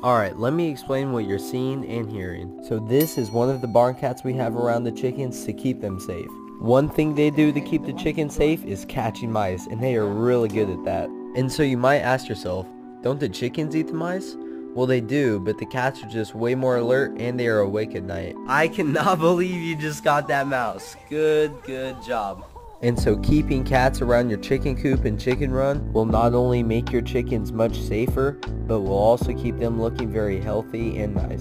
Alright, let me explain what you're seeing and hearing. So this is one of the barn cats we have around the chickens to keep them safe. One thing they do to keep the chickens safe is catching mice, and they are really good at that. And so you might ask yourself, don't the chickens eat the mice? Well, they do, but the cats are just way more alert and they are awake at night. I cannot believe you just got that mouse. Good, good job. And so keeping cats around your chicken coop and chicken run will not only make your chickens much safer, but will also keep them looking very healthy and nice.